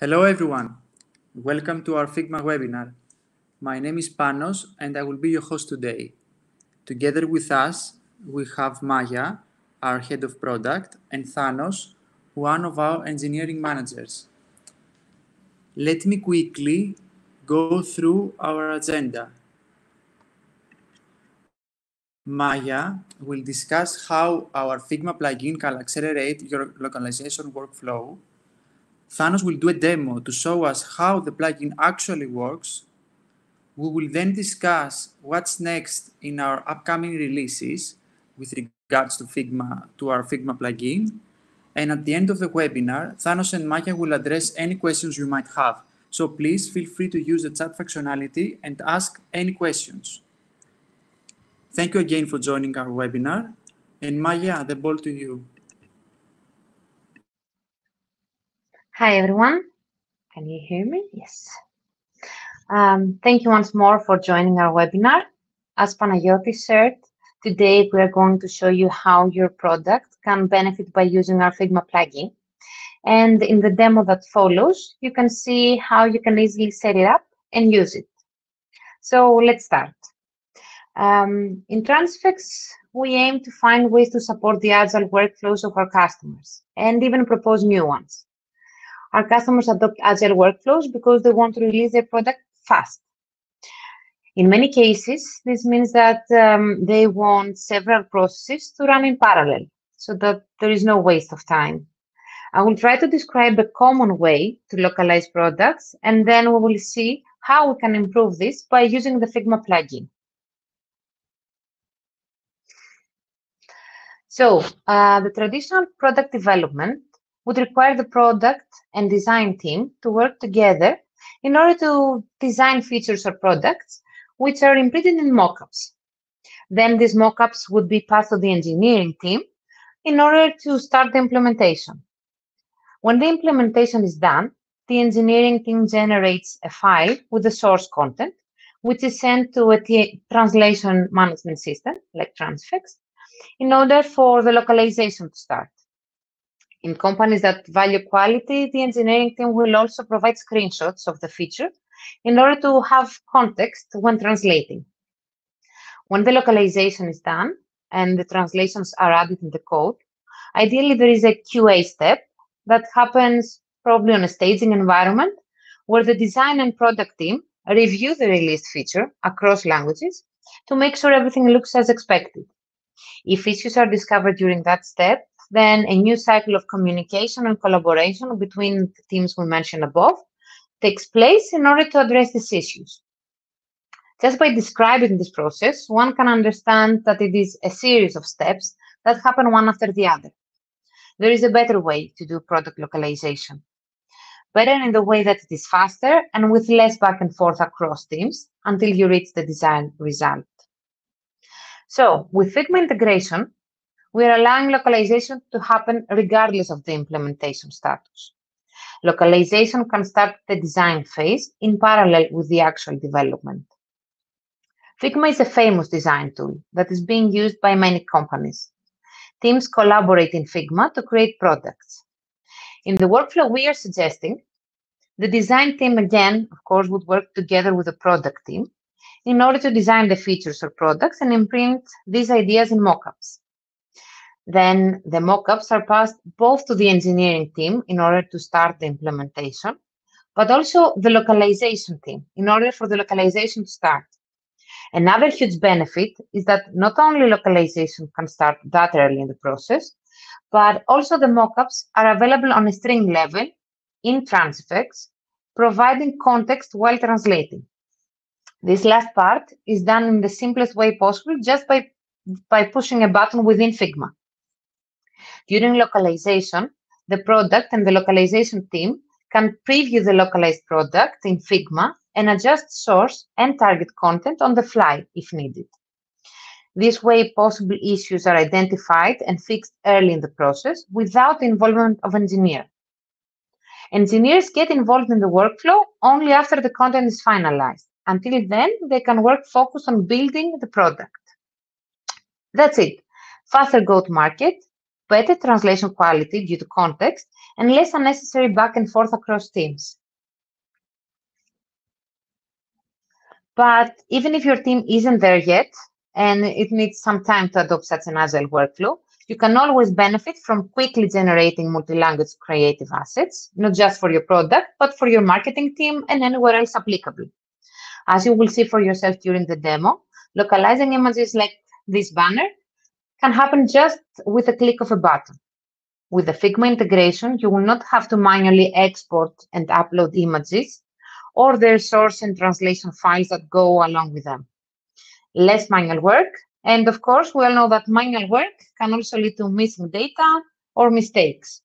Hello everyone, welcome to our Figma webinar. My name is Panos and I will be your host today. Together with us, we have Maya, our head of product, and Thanos, one of our engineering managers. Let me quickly go through our agenda. Maya will discuss how our Figma plugin can accelerate your localization workflow. Thanos will do a demo to show us how the plugin actually works. We will then discuss what's next in our upcoming releases with regards to Figma, to our Figma plugin. And at the end of the webinar, Thanos and Maya will address any questions you might have. So please feel free to use the chat functionality and ask any questions. Thank you again for joining our webinar. And Maya, the ball to you. Hi, everyone. Can you hear me? Yes. Um, thank you once more for joining our webinar. As Panagiotis shared, today we are going to show you how your product can benefit by using our Figma plugin. And in the demo that follows, you can see how you can easily set it up and use it. So let's start. Um, in Transifex, we aim to find ways to support the agile workflows of our customers and even propose new ones. Our customers adopt agile workflows because they want to release their product fast. In many cases, this means that um, they want several processes to run in parallel so that there is no waste of time. I will try to describe a common way to localize products, and then we will see how we can improve this by using the Figma plugin. So uh, the traditional product development would require the product and design team to work together in order to design features or products which are imprinted in mockups. Then these mockups would be passed to the engineering team in order to start the implementation. When the implementation is done, the engineering team generates a file with the source content, which is sent to a translation management system like Transifex in order for the localization to start. In companies that value quality, the engineering team will also provide screenshots of the feature in order to have context when translating. When the localization is done and the translations are added in the code, ideally there is a QA step that happens probably on a staging environment where the design and product team review the released feature across languages to make sure everything looks as expected. If issues are discovered during that step, then a new cycle of communication and collaboration between the teams we mentioned above takes place in order to address these issues. Just by describing this process, one can understand that it is a series of steps that happen one after the other. There is a better way to do product localization. Better in the way that it is faster and with less back and forth across teams until you reach the desired result. So with Figma integration, we are allowing localization to happen regardless of the implementation status. Localization can start the design phase in parallel with the actual development. Figma is a famous design tool that is being used by many companies. Teams collaborate in Figma to create products. In the workflow we are suggesting, the design team again, of course, would work together with the product team in order to design the features or products and imprint these ideas in mockups. Then the mockups are passed both to the engineering team in order to start the implementation, but also the localization team in order for the localization to start. Another huge benefit is that not only localization can start that early in the process, but also the mockups are available on a string level in Transifex, providing context while translating. This last part is done in the simplest way possible just by, by pushing a button within Figma. During localization, the product and the localization team can preview the localized product in Figma and adjust source and target content on the fly if needed. This way, possible issues are identified and fixed early in the process without the involvement of engineer. Engineers get involved in the workflow only after the content is finalized. Until then, they can work focused on building the product. That's it. Faster go-to-market better translation quality due to context, and less unnecessary back and forth across teams. But even if your team isn't there yet, and it needs some time to adopt such an agile workflow, you can always benefit from quickly generating multi-language creative assets, not just for your product, but for your marketing team and anywhere else applicable. As you will see for yourself during the demo, localizing images like this banner can happen just with a click of a button. With the Figma integration, you will not have to manually export and upload images or their source and translation files that go along with them. Less manual work, and of course, we all know that manual work can also lead to missing data or mistakes.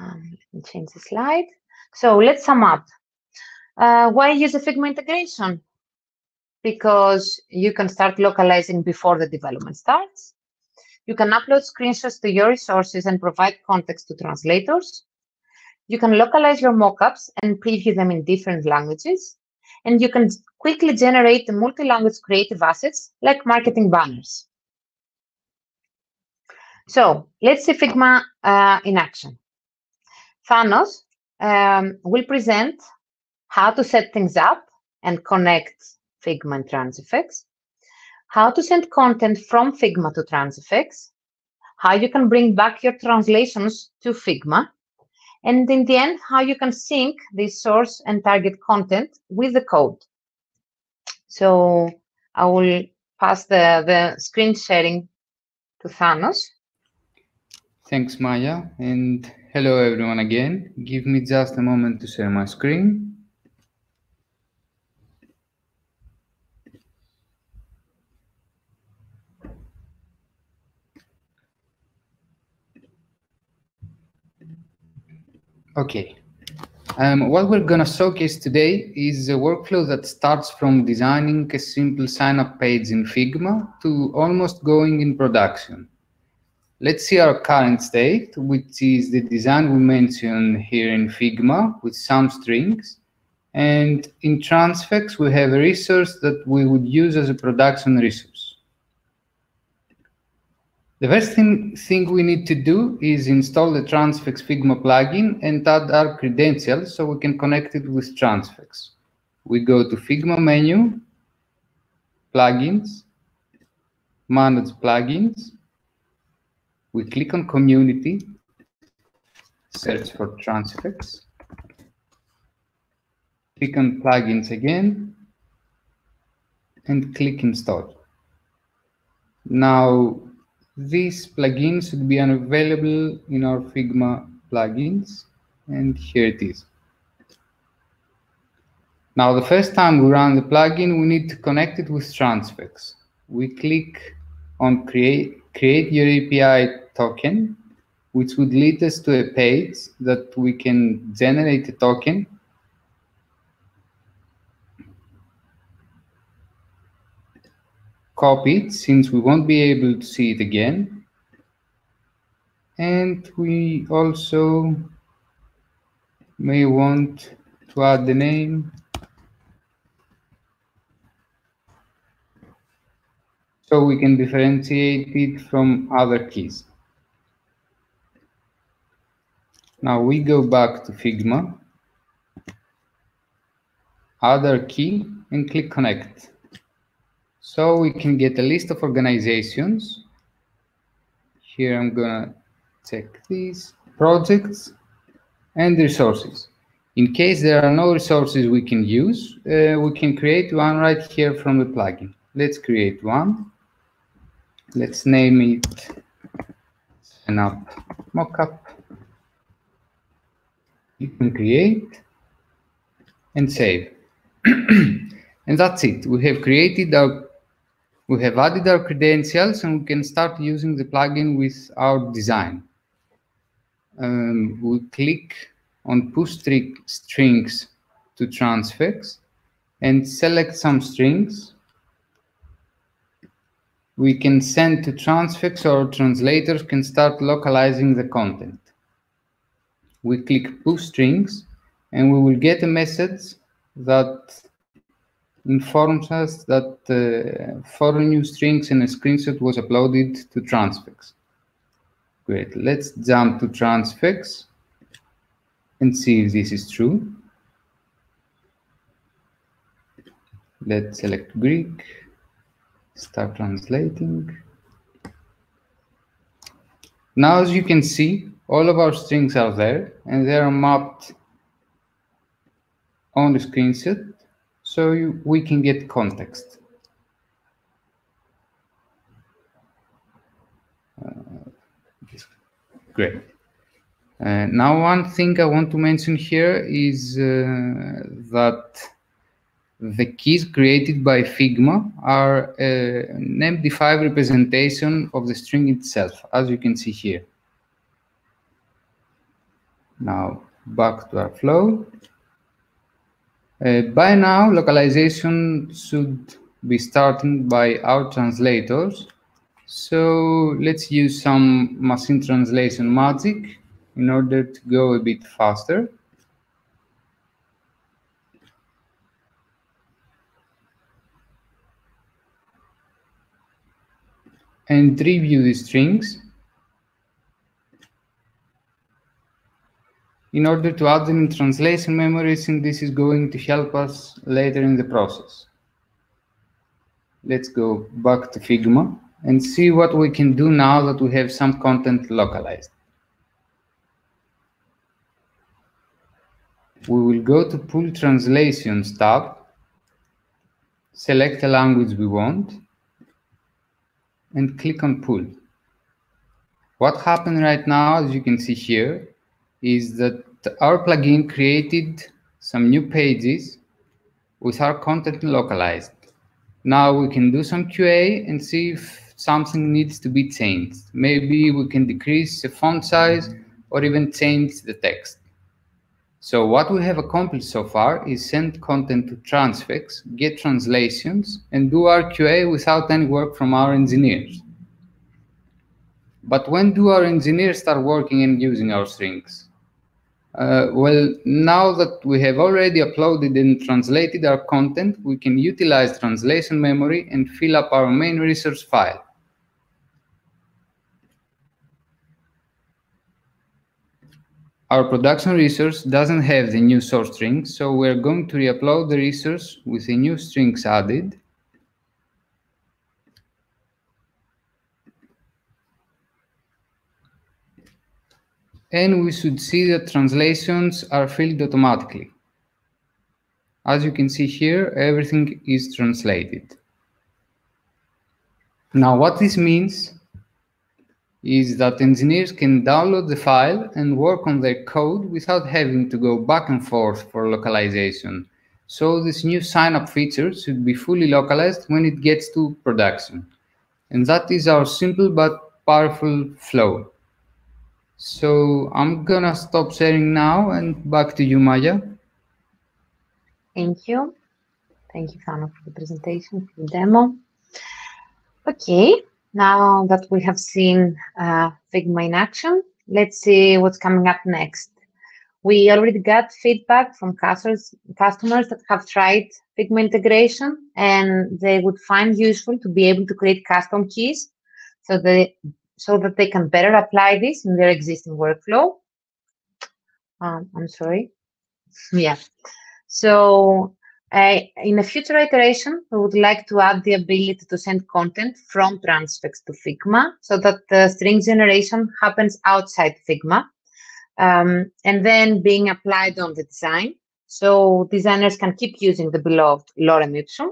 Um, let me change the slide. So let's sum up. Uh, why use a Figma integration? Because you can start localizing before the development starts. You can upload screenshots to your resources and provide context to translators. You can localize your mockups and preview them in different languages. And you can quickly generate the multi-language creative assets like marketing banners. So let's see Figma uh, in action. Thanos um, will present how to set things up and connect Figma and Transifex, how to send content from Figma to Transifex, how you can bring back your translations to Figma, and in the end, how you can sync the source and target content with the code. So I will pass the, the screen sharing to Thanos. Thanks, Maya, and hello everyone again. Give me just a moment to share my screen. Okay. Um, what we're going to showcase today is a workflow that starts from designing a simple sign-up page in Figma to almost going in production. Let's see our current state, which is the design we mentioned here in Figma with some strings. And in Transifex, we have a resource that we would use as a production resource. The first thing, thing we need to do is install the Transifex Figma plugin and add our credentials so we can connect it with Transifex. We go to Figma menu, Plugins, Manage Plugins. We click on Community, search for Transifex. Click on Plugins again, and click Install. Now, this plugin should be available in our Figma plugins, and here it is. Now, the first time we run the plugin, we need to connect it with Transifex. We click on create, create your API token, which would lead us to a page that we can generate a token copy it since we won't be able to see it again. And we also may want to add the name. So we can differentiate it from other keys. Now we go back to Figma, other key, and click connect. So we can get a list of organizations. Here I'm gonna check these projects and resources. In case there are no resources we can use, uh, we can create one right here from the plugin. Let's create one. Let's name it up mockup. You can create and save. and that's it. We have created our we have added our credentials and we can start using the plugin with our design. Um, we click on push strings to Transifex and select some strings. We can send to Transifex or translators can start localizing the content. We click push strings and we will get a message that informs us that uh, four new strings and a screenshot was uploaded to Transifex. Great, let's jump to Transifex and see if this is true. Let's select Greek, start translating. Now, as you can see, all of our strings are there and they are mapped on the screenshot so you, we can get context. Uh, great. Uh, now, one thing I want to mention here is uh, that the keys created by Figma are uh, an MD5 representation of the string itself, as you can see here. Now, back to our flow. Uh, by now, localization should be starting by our translators. So let's use some machine translation magic in order to go a bit faster. And review the strings in order to add them in translation memories, and this is going to help us later in the process. Let's go back to Figma and see what we can do now that we have some content localized. We will go to Pull Translations tab, select the language we want, and click on Pull. What happened right now, as you can see here, is that our plugin created some new pages with our content localized. Now we can do some QA and see if something needs to be changed. Maybe we can decrease the font size or even change the text. So what we have accomplished so far is send content to Transifex, get translations, and do our QA without any work from our engineers. But when do our engineers start working and using our strings? Uh, well, now that we have already uploaded and translated our content, we can utilize translation memory and fill up our main resource file. Our production resource doesn't have the new source string, so we're going to re-upload the resource with the new strings added. And we should see that translations are filled automatically. As you can see here, everything is translated. Now, what this means is that engineers can download the file and work on their code without having to go back and forth for localization. So this new sign-up feature should be fully localized when it gets to production. And that is our simple but powerful flow. So I'm gonna stop sharing now and back to you, Maya. Thank you. Thank you, Fano, for the presentation, for the demo. Okay, now that we have seen uh, Figma in action, let's see what's coming up next. We already got feedback from customers, customers that have tried Figma integration and they would find useful to be able to create custom keys so they so that they can better apply this in their existing workflow. Um, I'm sorry. Yeah. So uh, in a future iteration, we would like to add the ability to send content from Transifex to Figma so that the string generation happens outside Figma um, and then being applied on the design. So designers can keep using the beloved lorem ipsum.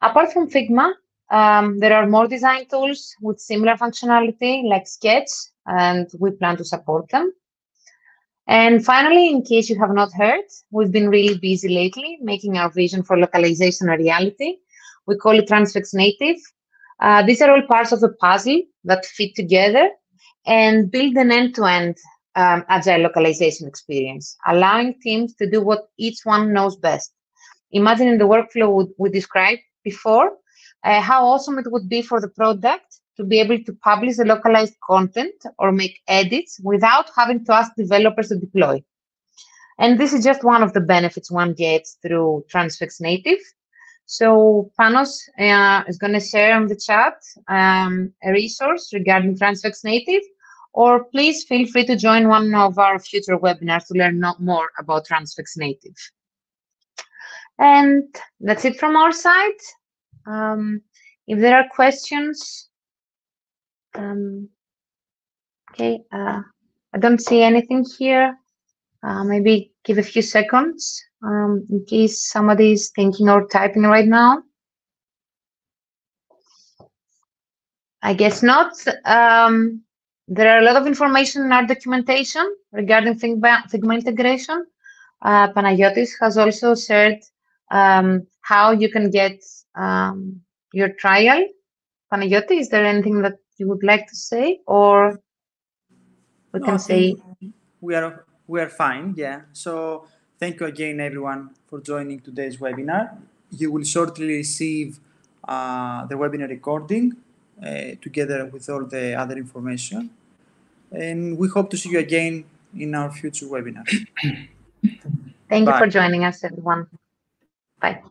Apart from Figma, um, there are more design tools with similar functionality like Sketch, and we plan to support them. And finally, in case you have not heard, we've been really busy lately making our vision for localization a reality. We call it Transifex Native. Uh, these are all parts of the puzzle that fit together and build an end-to-end um, agile localization experience, allowing teams to do what each one knows best. Imagine in the workflow we described before, uh, how awesome it would be for the product to be able to publish the localized content or make edits without having to ask developers to deploy. And this is just one of the benefits one gets through Transifex Native. So Panos uh, is going to share on the chat um, a resource regarding Transifex Native, or please feel free to join one of our future webinars to learn more about Transifex Native. And that's it from our side. Um, if there are questions, um, okay, uh, I don't see anything here. Uh, maybe give a few seconds um, in case somebody is thinking or typing right now. I guess not. Um, there are a lot of information in our documentation regarding Figma, Figma integration. Uh, Panagiotis has also shared um, how you can get um, your trial. Panagiotis, is there anything that you would like to say, or we No, can say we are we are fine. Yeah. So thank you again, everyone, for joining today's webinar. You will shortly receive uh, the webinar recording uh, together with all the other information, and we hope to see you again in our future webinars. thank you for joining us, everyone. Bye.